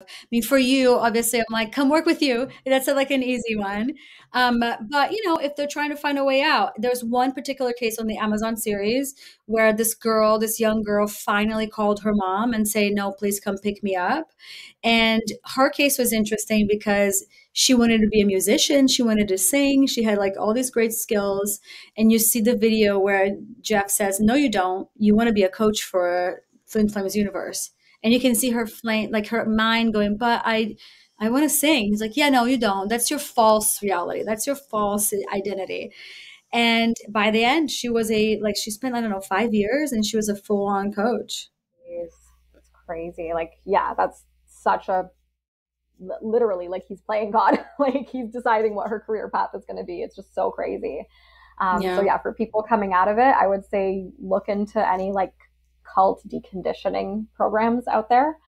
I mean, for you, obviously, I'm like, come work with you. That's like an easy one. Um, but you know, if they're trying to find a way out, there's one particular case on the Amazon series where this girl, this young girl, finally called her mom and say, "No, please come pick me up." And her case was interesting because she wanted to be a musician, she wanted to sing, she had like all these great skills. And you see the video where Jeff says, "No, you don't. You want to be a coach for Twin Flames universe." And you can see her flame, like her mind going, "But I." I want to sing. He's like, yeah, no, you don't. That's your false reality. That's your false identity. And by the end, she was a like she spent I don't know five years, and she was a full on coach. Jeez, that's crazy. Like, yeah, that's such a literally like he's playing God. like he's deciding what her career path is going to be. It's just so crazy. Um, yeah. So yeah, for people coming out of it, I would say look into any like cult deconditioning programs out there.